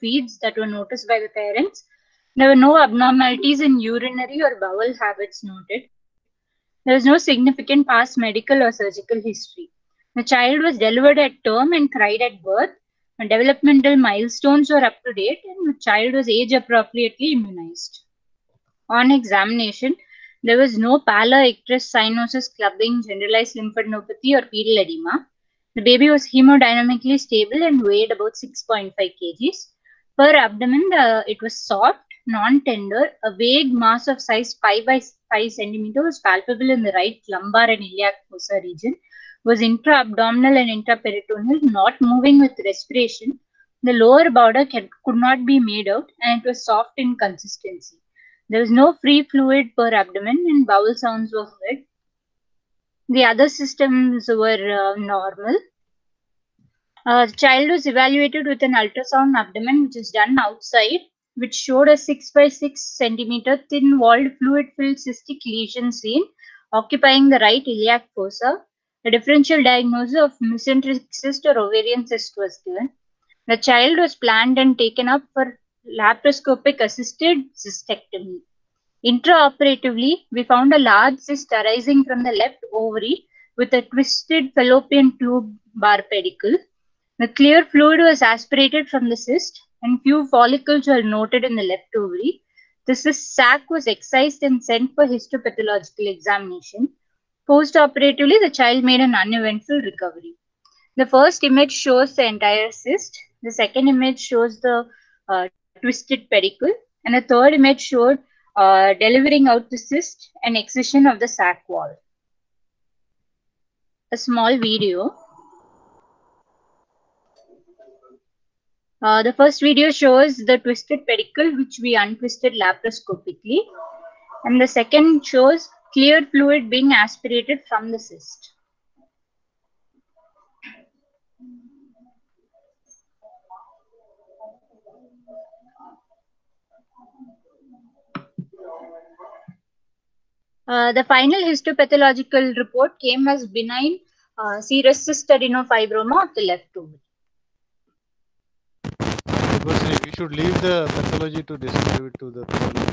feeds that were noticed by the parents. There were no abnormalities in urinary or bowel habits noted. There was no significant past medical or surgical history. The child was delivered at term and cried at birth. Developmental milestones were up to date, and the child was age appropriately immunized. On examination, there was no pallor, icterus, cyanosis, clubbing, generalized lymphadenopathy, or pedal edema. The baby was hemodynamically stable and weighed about 6.5 kgs. Per abdomen, the, it was soft, non-tender. A vague mass of size 5 by 5 centimeter was palpable in the right lumbar and iliac fossa region. Was intra-abdominal and intraperitoneal, not moving with respiration. The lower border can, could not be made out, and it was soft in consistency. There was no free fluid per abdomen, and bowel sounds were heard. The other systems were uh, normal. Uh, child was evaluated with an ultrasound abdomen, which is done outside, which showed a 6 by 6 centimeter thin walled fluid filled cystic lesion seen occupying the right iliac fossa. A differential diagnosis of mesenteric cyst or ovarian cyst was given. The child was planned and taken up for laparoscopic assisted cystectomy. Intraoperatively, we found a large cyst arising from the left ovary with a twisted fallopian tube bar pedicle. The clear fluid was aspirated from the cyst and few follicles were noted in the left ovary. The cyst sac was excised and sent for histopathological examination. Post-operatively, the child made an uneventful recovery. The first image shows the entire cyst. The second image shows the uh, twisted pedicle. And the third image showed uh, delivering out the cyst and excision of the sac wall. A small video. Uh, the first video shows the twisted pedicle, which we untwisted laparoscopically. And the second shows clear fluid being aspirated from the cyst. Uh, the final histopathological report came as benign uh, serous cyst adenofibroma of the left ovary. we should leave the pathology to describe it to the pathologist.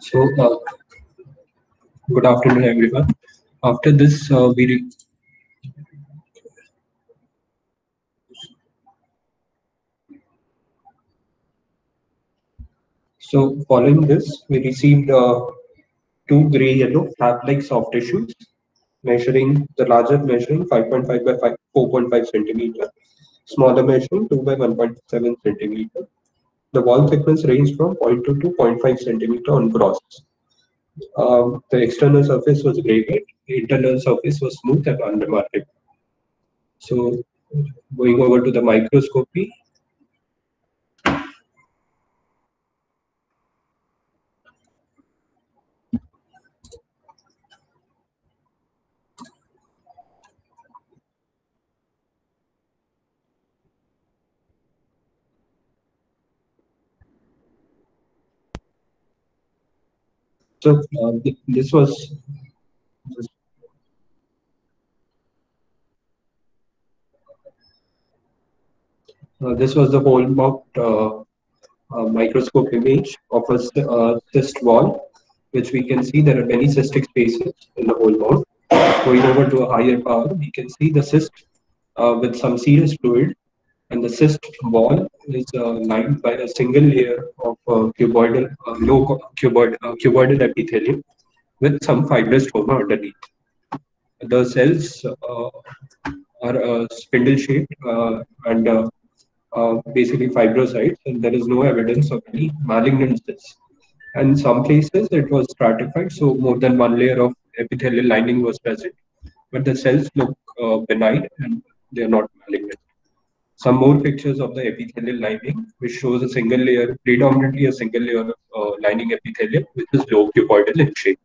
So, uh, good afternoon, everyone. After this, uh, we so following this, we received uh, two gray yellow flap-like soft tissues, measuring the larger measuring 5.5 by 5, 4.5 centimeter, smaller measuring 2 by 1.7 centimeter. The wall thickness ranged from 0.2 to 0.5 centimeter on cross. Um, the external surface was graded, the internal surface was smooth and unremarkable. So, going over to the microscopy. So, uh, th- this was Uh, this was the whole mount uh, microscope image of a uh, cyst wall, which we can see there are many cystic spaces in the whole mount. Going over to a higher power, we can see the cyst uh, with some serous fluid, and the cyst wall is uh, lined by a single layer of uh, cuboidal, uh, low cuboid, uh, cuboidal epithelium with some fibrous stroma underneath. The cells uh, are uh, spindle shaped and basically fibrocytes, and there is no evidence of any malignant. And some places it was stratified, so more than one layer of epithelial lining was present, but the cells look benign and they are not malignant. Some more pictures of the epithelial lining, which shows a single layer, predominantly a single layer of uh, lining epithelium, which is low cuboidal in shape.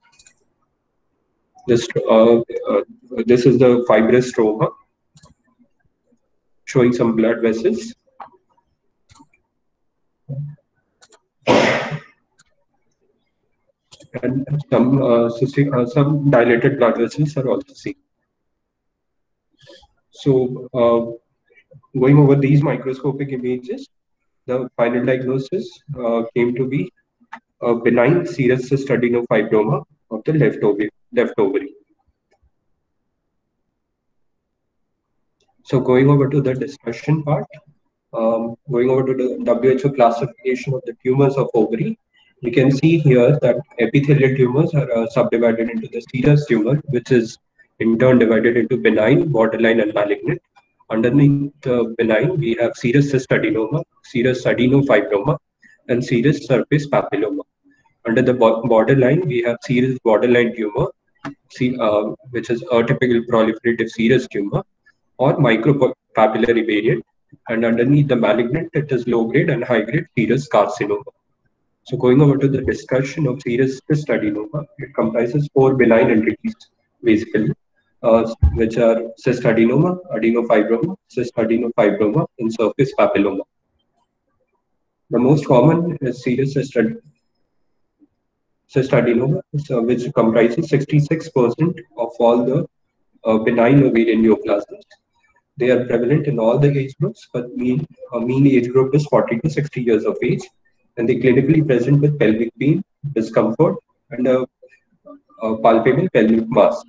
This, uh, uh, this is the fibrous stroma, showing some blood vessels. And some, uh, uh, some dilated blood vessels are also seen. So uh, going over these microscopic images, the final diagnosis uh, came to be a benign serous cyst adenofibroma of the left ovary. Left ovary. So going over to the discussion part, um, going over to the WHO classification of the tumors of ovary, you can see here that epithelial tumors are uh, subdivided into the serous tumor, which is in turn divided into benign, borderline, and malignant. Underneath the benign, we have serous cyst adenoma, serous adenofibroma, and serous surface papilloma. Under the borderline, we have serous borderline tumor, uh, which is atypical proliferative serous tumor, or micropapillary variant. And underneath the malignant, it is low-grade and high-grade serous carcinoma. So going over to the discussion of serous cyst adenoma, it comprises four benign entities, basically uh, which are cystadenoma, adenofibroma, cystadenofibroma, and surface papilloma. The most common is serous cystadenoma, so which comprises 66% of all the uh, benign ovarian neoplasms. They are prevalent in all the age groups, but mean uh, mean age group is 40 to 60 years of age, and they clinically present with pelvic pain, discomfort, and a, a palpable pelvic mass.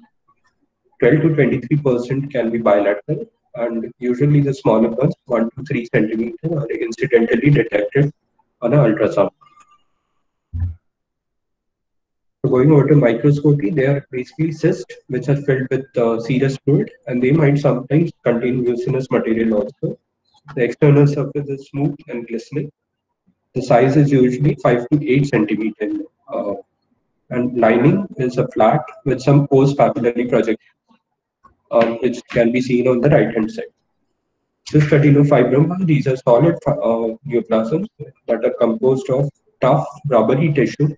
12 to 23 percent can be bilateral, and usually the smaller ones, 1 to 3 centimeter, are incidentally detected on an ultrasound. So going over to microscopy, they are basically cysts which are filled with uh, serous fluid, and they might sometimes contain mucinous material also. The external surface is smooth and glistening. The size is usually 5 to 8 centimeter, uh, and lining is a flat with some post papillary projection um, which can be seen on the right hand side. Cystadenofibroma, these are solid uh, neoplasms that are composed of tough rubbery tissue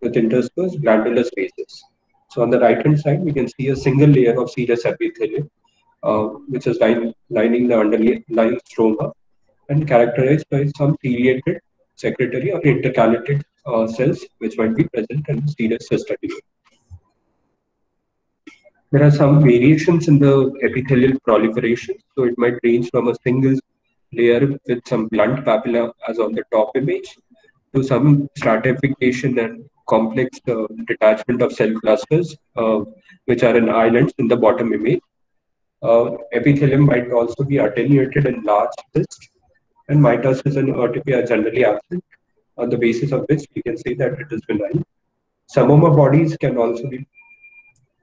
with interspersed glandular spaces. So on the right hand side, we can see a single layer of serous epithelium, uh, which is line, lining the underlying stroma and characterized by some ciliated, secretory or intercalated uh, cells, which might be present in serous cystadenoma. There are some variations in the epithelial proliferation. So it might range from a single layer with some blunt papilla as on the top image to some stratification and complex uh, detachment of cell clusters, uh, which are in islands in the bottom image. Uh, epithelium might also be attenuated in large cysts, and mitosis and urticaria are generally absent, on the basis of which we can say that it is benign. Psammoma bodies can also be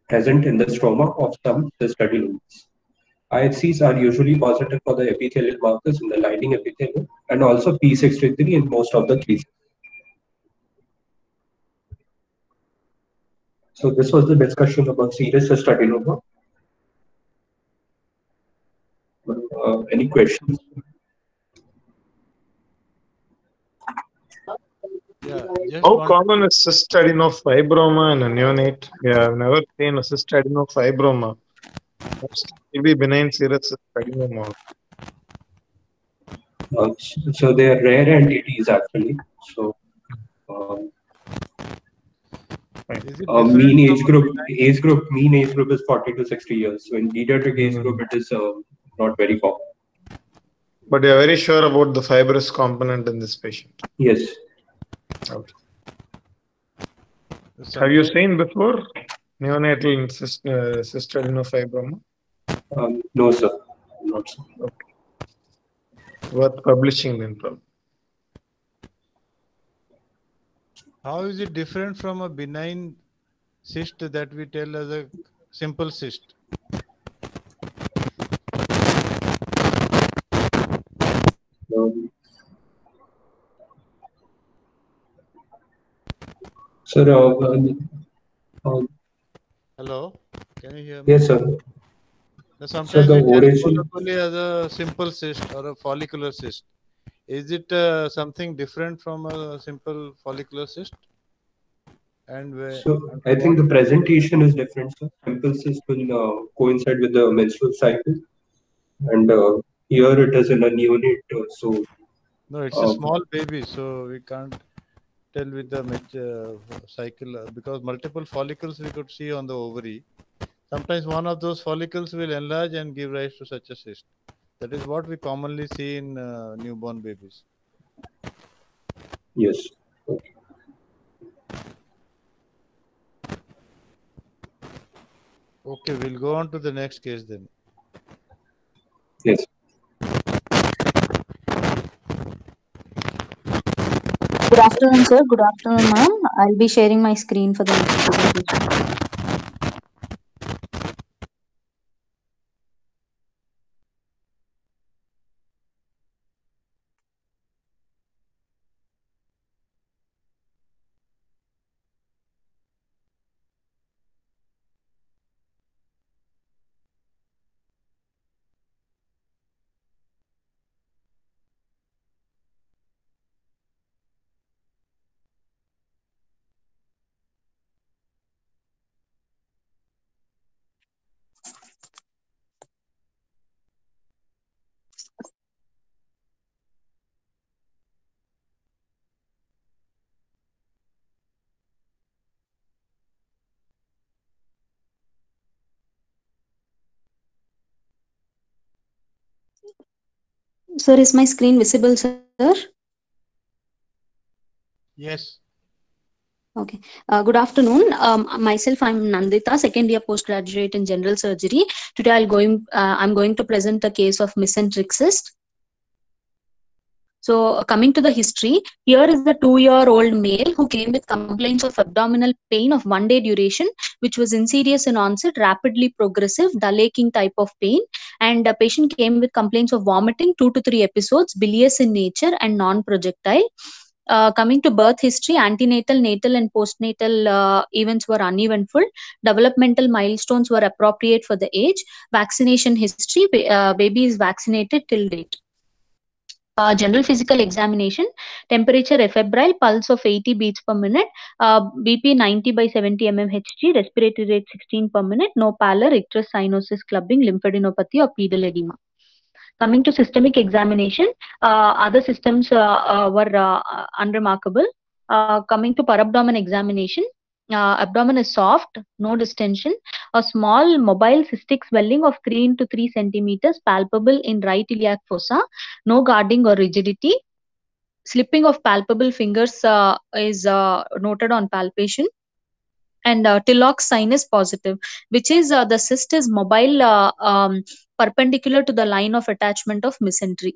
present in the stroma of some cystadenomas. IHCs are usually positive for the epithelial markers in the lining epithelium and also P63 in most of the cases. So this was the discussion about serous cystadenoma. Uh, any questions? Yeah, How common is cystadenofibroma in a neonate? Yeah, I've never seen a cystadenofibroma. Maybe benign serous cystadenoma. Uh, so they are rare entities actually. So um, uh, mean age group age group mean age group is 40 to 60 years. So in pediatric age Hmm. group it is uh, not very common. But you're very sure about the fibrous component in this patient. Yes. Okay. So Have you seen before neonatal cyst, uh, cystadenofibroma? Um, no sir. Not so. Worth publishing then probably. How is it different from a benign cyst that we tell as a simple cyst? Uh, Sir, uh, Hello, can you hear me? yes, sir. Now, sometimes the we tell origin- as a simple cyst or a follicular cyst. Is it uh, something different from a simple follicular cyst? And where, So I think the presentation is different, sir. Simple cyst will uh, coincide with the menstrual cycle. And uh, here it is in a neonate, uh, so no, it's a uh, small baby, so we can't tell with the uh, cycle uh, because multiple follicles we could see on the ovary. Sometimes one of those follicles will enlarge and give rise to such a cyst. That is what we commonly see in uh, newborn babies. yes. Okay, we'll go on to the next case then. Yes. Afternoon, sir. Good afternoon, ma'am. I'll be sharing my screen for the next presentation. Sir, is my screen visible, sir? Yes. Okay. Uh, good afternoon. Um, myself, I'm Nandita, second year postgraduate in general surgery. Today, I'll going. Uh, I'm going to present the case of mesenteric cyst. So, coming to the history, here is the two-year-old male who came with complaints of abdominal pain of one-day duration, which was insidious in onset, rapidly progressive, dull aching type of pain, and the patient came with complaints of vomiting, two to three episodes, bilious in nature, and non-projectile. Uh, coming to birth history, antenatal, natal, and postnatal uh, events were uneventful. Developmental milestones were appropriate for the age. Vaccination history, uh, baby is vaccinated till date. Uh, general physical examination, temperature febrile, pulse of 80 beats per minute, uh, BP 90 by 70 mmHg, respiratory rate 16 per minute, no pallor, icterus clubbing, lymphadenopathy or pedal edema. Coming to systemic examination, uh, other systems uh, uh, were uh, unremarkable. Coming to parabdomen examination, uh, abdomen is soft, no distension, a small mobile cystic swelling of 3 into 3 centimeters palpable in right iliac fossa, no guarding or rigidity. Slipping of palpable fingers uh, is uh, noted on palpation. And uh, Tillaux's sign is positive, which is uh, the cyst is mobile uh, um, perpendicular to the line of attachment of mesentery.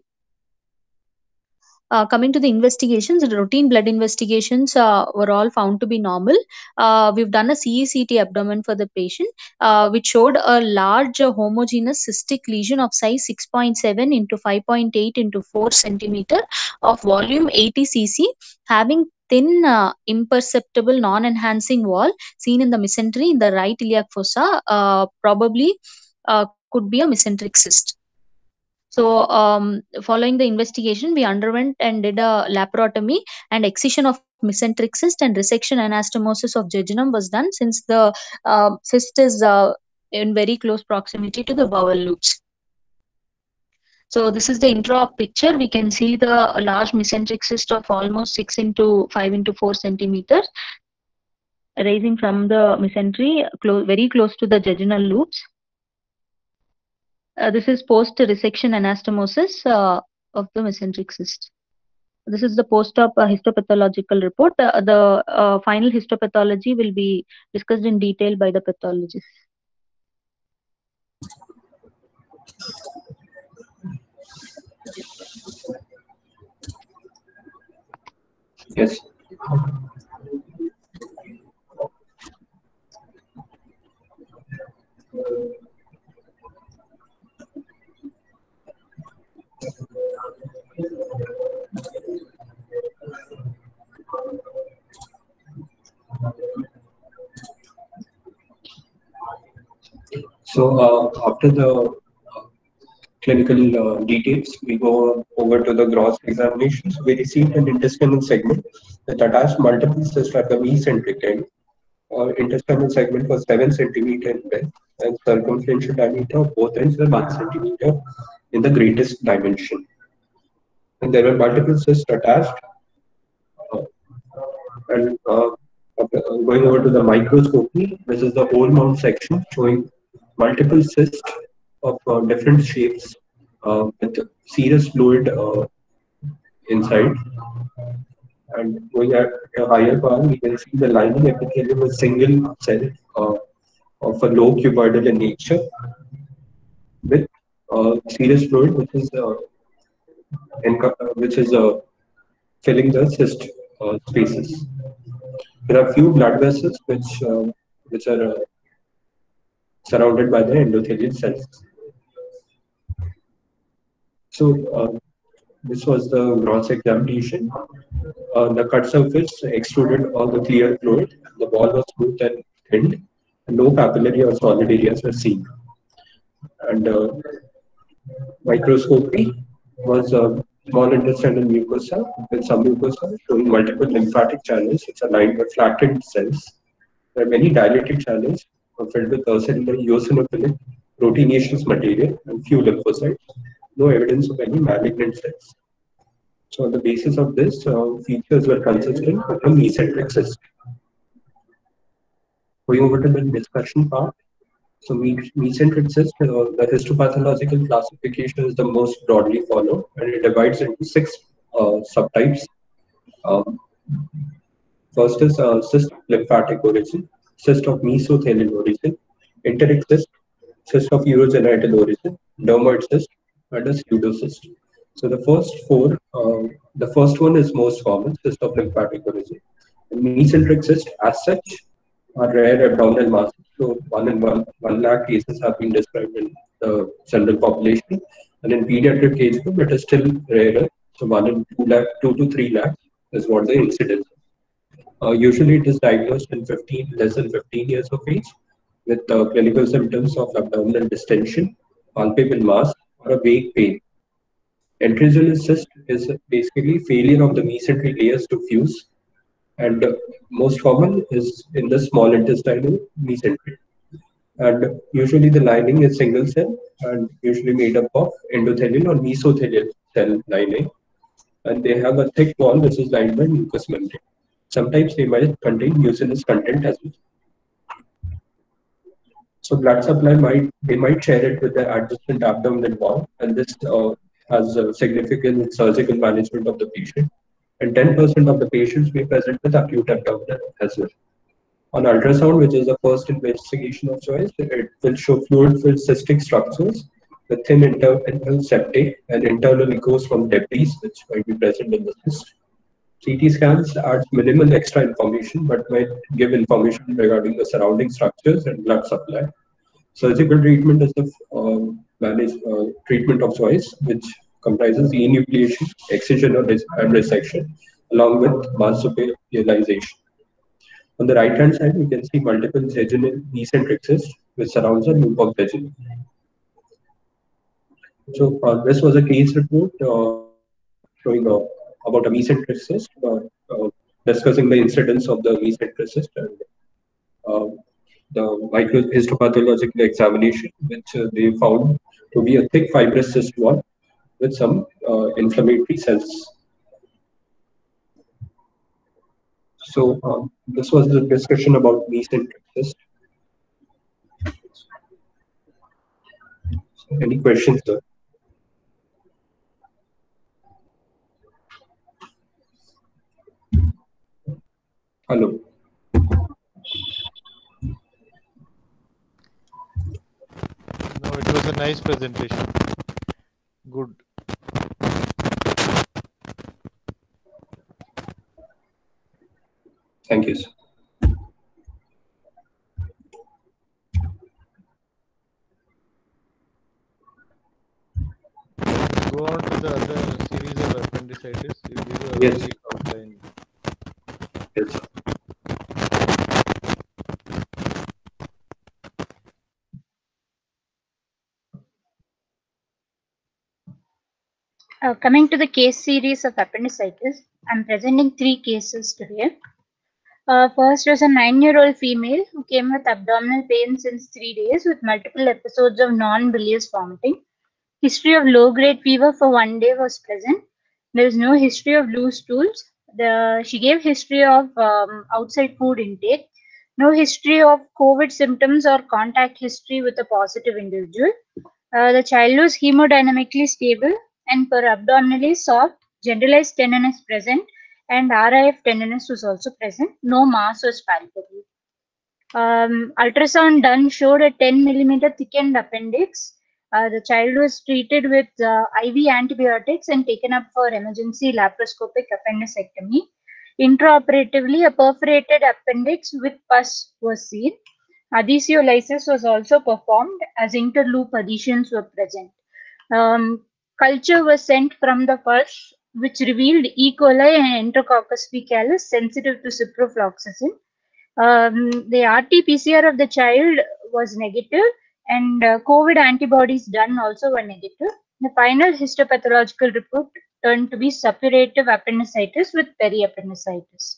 Uh, coming to the investigations, routine blood investigations uh, were all found to be normal. Uh, we've done a CECT abdomen for the patient, uh, which showed a large uh, homogeneous cystic lesion of size 6.7 into 5.8 into 4 centimeter of volume 80 cc, having thin, uh, imperceptible, non-enhancing wall seen in the mesentery in the right iliac fossa, uh, probably uh, could be a mesenteric cyst. So, um, following the investigation, we underwent and did a laparotomy and excision of mesenteric cyst and resection anastomosis of jejunum was done since the uh, cyst is uh, in very close proximity to the bowel loops. So this is the intra-op picture. We can see the large mesenteric cyst of almost 6 into 5 into 4 centimeters rising from the mesentery, very close to the jejunal loops. Uh, this is post resection anastomosis uh, of the mesenteric cyst. This is the post-op uh, histopathological report. The final histopathology will be discussed in detail by the pathologist. Yes. So uh, after the uh, clinical uh, details, we go over to the gross examinations. We received an intestinal segment that attached multiple cysts at the. Uh, intestinal segment was 7 centimeter in length and circumferential diameter of both ends were 1 centimeter in the greatest dimension. And there were multiple cysts attached. Uh, and uh, going over to the microscopy, this is the whole mount section showing multiple cysts of uh, different shapes uh, with serous fluid uh, inside. And going at a higher power, we can see the lining epithelium is single cell uh, of a low cuboidal in nature with uh, serous fluid, which is uh, which is filling the cyst spaces. There are few blood vessels which which are surrounded by the endothelial cells. So uh, this was the gross examination. Uh, the cut surface extruded all the clear fluid. The wall was smooth and thin. No papillary or solid areas were seen. And uh, microscopy was a small intestinal mucosa with some mucosa showing multiple lymphatic channels which are lined with flattened cells. There are many dilated channels filled with acidic eosinophilic proteinaceous material and few lymphocytes. No evidence of any malignant cells. So on the basis of this, uh, features were consistent with the mesenteric cyst. Going over to the discussion part. So mesenteric cyst, uh, the histopathological classification is the most broadly followed and it divides into six uh, subtypes. Um, first is uh, cyst lymphatic origin, cyst of mesothelial origin, enteric cyst, cyst of urogenital origin, dermoid cyst, and a pseudocyst. So the first four, uh, the first one is most common, cyst of lymphatic origin. mesenteric cyst, as such, are rare abdominal masses. So one in one, one lakh cases have been described in the general population, and in pediatric age group, it is still rarer. So one in two lakh, two to three lakh is what the incidence. Uh, usually, it is diagnosed in 15 less than 15 years of age with uh, clinical symptoms of abdominal distension, palpable mass, or a vague pain. Entryginal cyst is basically failure of the mesenteric layers to fuse, and most common is in the small intestinal mesentery. And usually the lining is single cell and usually made up of endothelial or mesothelial cell lining. And they have a thick wall which is lined by mucous membrane. Sometimes they might contain mucinous content as well. So blood supply might they might share it with the adjacent abdominal wall, and this uh, has a significant surgical management of the patient. And 10% of the patients may present with acute abdominal as well. On ultrasound, which is the first investigation of choice, it will show fluid-filled cystic structures with thin internal septate and internal echoes from debris which might be present in the cyst. CT scans adds minimal extra information but might give information regarding the surrounding structures and blood supply. Surgical treatment is the uh, managed, uh, treatment of choice, which comprises enucleation, excision, and resection, along with marsupialization. On the right hand side, we can see multiple jejunal mesenteric cysts, which surrounds the loop of jejunum. So uh, this was a case report uh, showing uh, about a mesenteric cyst, uh, uh, discussing the incidence of the mesenteric cyst and uh, the microhistopathological examination, which they found to be a thick fibrous cyst wall with some inflammatory cells. So um, this was the discussion about mesenteric cyst. Any questions, sir? Hello. No, it was a nice presentation. Good. Thank you, sir. Go on to the other series of appendicitis. A Yes. brief Uh, coming to the case series of appendicitis, I'm presenting three cases today. Uh, first was a nine-year-old female who came with abdominal pain since three days with multiple episodes of non-bilious vomiting. History of low-grade fever for one day was present. There is no history of loose stools. The, she gave history of um, outside food intake. No history of COVID symptoms or contact history with a positive individual. Uh, the child was hemodynamically stable and per abdominally soft, generalized tenderness present, and RIF tenderness was also present. No mass was palpable. Um, ultrasound done showed a 10 millimeter thickened appendix. Uh, the child was treated with uh, IV antibiotics and taken up for emergency laparoscopic appendicectomy. Intraoperatively, a perforated appendix with pus was seen. Adhesiolysis was also performed as interloop adhesions were present. Um, culture was sent from the pus, which revealed E. coli and Enterococcus fecalis sensitive to ciprofloxacin. Um, the RT-PCR of the child was negative, and uh, COVID antibodies done also were negative. The final histopathological report turned to be suppurative appendicitis with periappendicitis.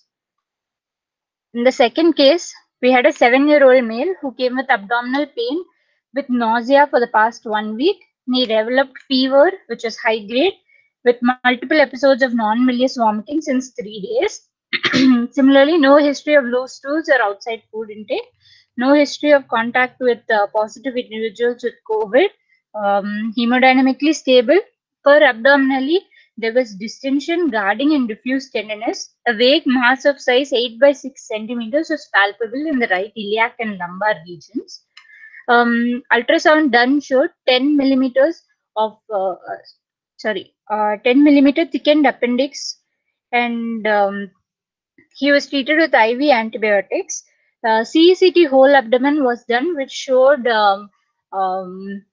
In the second case, we had a seven-year-old male who came with abdominal pain with nausea for the past one week. He developed fever, which was high grade, with multiple episodes of non-bilious vomiting since three days. Similarly, no history of loose stools or outside food intake. No history of contact with uh, positive individuals with COVID. Um, hemodynamically stable. Per abdominally, there was distension, guarding, and diffuse tenderness. A vague mass of size 8 by 6 centimeters was palpable in the right iliac and lumbar regions. Um, ultrasound done showed 10 millimeters of, uh, uh, sorry, uh, 10 millimeter thickened appendix, and um, he was treated with IV antibiotics. Uh, CECT whole abdomen was done, which showed um, um,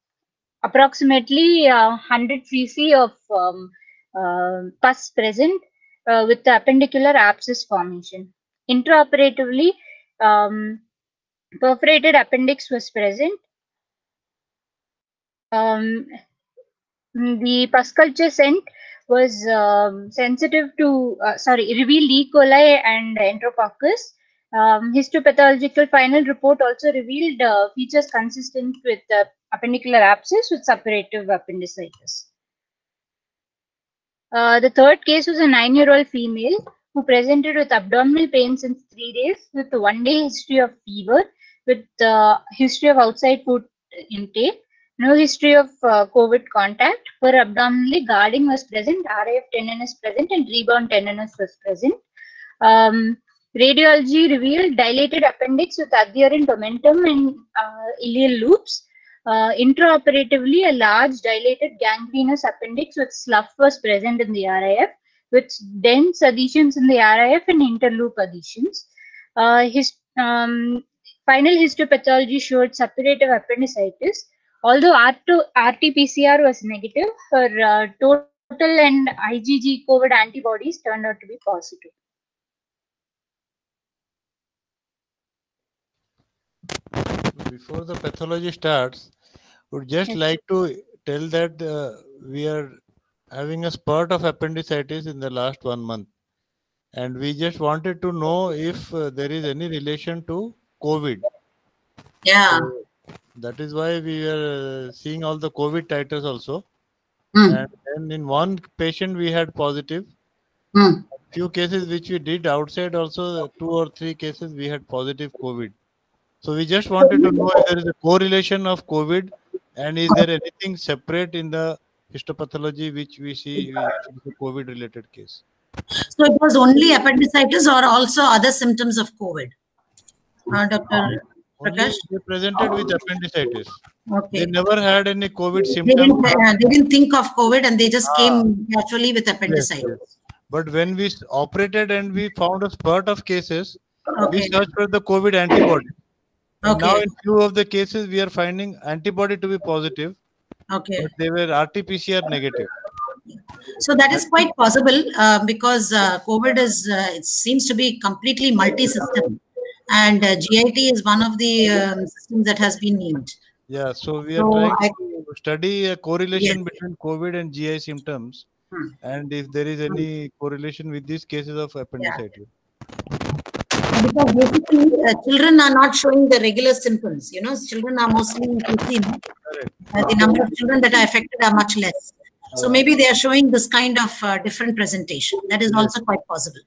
approximately uh, 100 cc of um, uh, pus present uh, with the appendicular abscess formation. Intraoperatively, um, perforated appendix was present. Um, the pus culture sent was um, sensitive to, uh, sorry, revealed E. coli and enterococcus. Um, histopathological final report also revealed uh, features consistent with uh, appendicular abscess with suppurative appendicitis. Uh, the third case was a nine-year-old female who presented with abdominal pain since three days with one-day history of fever with the history of outside food intake, no history of uh, COVID contact. Per abdominally, guarding was present, RIF tenderness present, and rebound tenderness was present. Um, radiology revealed dilated appendix with adherent omentum and uh, ileal loops. Uh, intraoperatively, a large dilated gangrenous appendix with slough was present in the RIF, with dense adhesions in the RIF and interloop adhesions. Uh, his um, final histopathology showed suppurative appendicitis. Although RT-PCR was negative, her uh, total and IgG COVID antibodies turned out to be positive. Before the pathology starts, would just Yes. like to tell that uh, we are having a spurt of appendicitis in the last one month. And we just wanted to know if uh, there is any relation to COVID. Yeah. So that is why we were uh, seeing all the COVID titers also. Hmm. And then in one patient we had positive. Hmm. Few cases which we did outside also, two or three cases we had positive COVID. So we just wanted to know if there is a correlation of COVID and is there anything separate in the histopathology which we see in COVID related case. So it was only appendicitis or also other symptoms of COVID? Uh, Dr. Prakash? they presented with appendicitis. Okay. They never had any COVID They symptoms. didn't, uh, they didn't think of COVID and they just Ah. came naturally with appendicitis. yes. But when we operated and we found a spurt of cases, we searched for the COVID antibody. And Now, in few of the cases, we are finding antibody to be positive, Okay. but they were RT-PCR negative. So that is quite possible uh, because uh, COVID is, uh, it seems to be completely multi-system. And uh, GIT is one of the um, systems that has been named. Yeah, so we are So trying I- to study a correlation Yes. between COVID and GI symptoms Hmm. and if there is any correlation with these cases of appendicitis. Because basically, uh, children are not showing the regular symptoms. You know, children are mostly, you uh, the number of children that are affected are much less. So maybe they are showing this kind of uh, different presentation. That is also quite possible.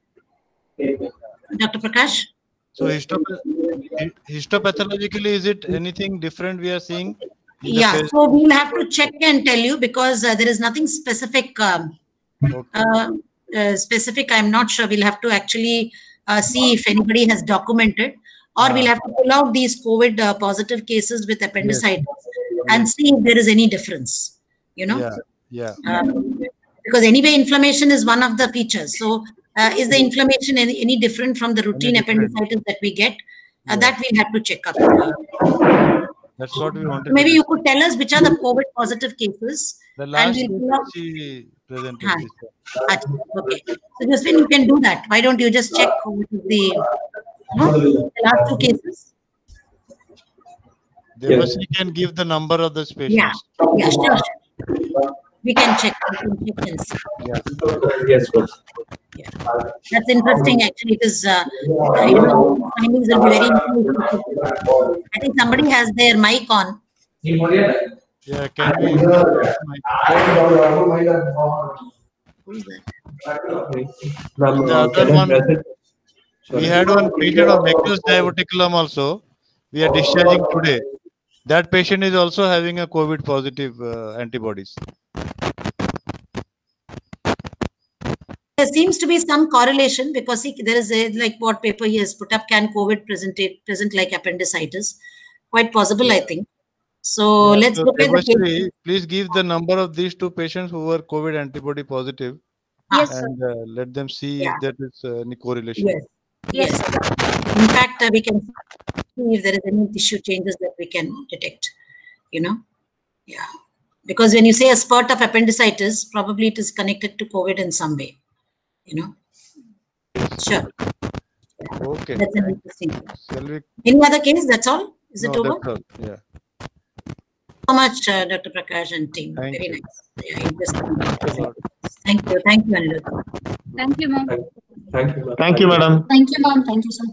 Dr. Prakash? So histopath- histopathologically, is it anything different we are seeing? Yeah, so we'll have to check and tell you because uh, there is nothing specific. Um, Okay. uh, uh, specific, I'm not sure. We'll have to actually uh, see if anybody has documented, or we'll have to pull out these COVID uh, positive cases with appendicitis and see if there is any difference. You know, Yeah, yeah. Um, because anyway, inflammation is one of the features. So, uh, is the inflammation any, any different from the routine appendicitis that we get? Uh, Yeah. That we'll have to check up. That's what we wanted. maybe to you could tell us which are the COVID positive cases. The last we'll case she presented Huh. this one. Acha, Okay. So, Josephine, you can do that. Why don't you just check what is the, no? the last two cases? Devasi can give the number of the Yeah, patients. yeah, sure. sure. We can check. We can check and see. Yes, sir. That's interesting, actually, because uh, you know findings will be very interesting. I think somebody has their mic on. Yeah, can we? Who is that? Ma'am, The other one- We had one patient of Meckel's diverticulum also. We are discharging today. That patient is also having a COVID positive uh, antibodies. There seems to be some correlation because see, there is a like what paper he has put up. Can COVID present it, present like appendicitis? Quite possible, I think. So Yeah, let's so look at the please give the number of these two patients who were COVID antibody positive Yes, and uh, let them see Yeah. if there is uh, any correlation. Yes. Yes. In fact, uh, we can see if there is any tissue changes that we can detect. You know, yeah. Because when you say a spurt of appendicitis, probably it is connected to COVID in some way. You know. Sure. Okay. That's an interesting. we? Any other case? That's all. Is it over? that's all. Yeah. so much, uh, Dr. Prakash and team. Thank Very you. nice. Yeah, interesting. Thanks a lot. Thank you. Thank you, Anirudh. Thank you, ma'am. Thank you. ma'am. Thank you, madam. Thank you, ma'am. Thank you, sir.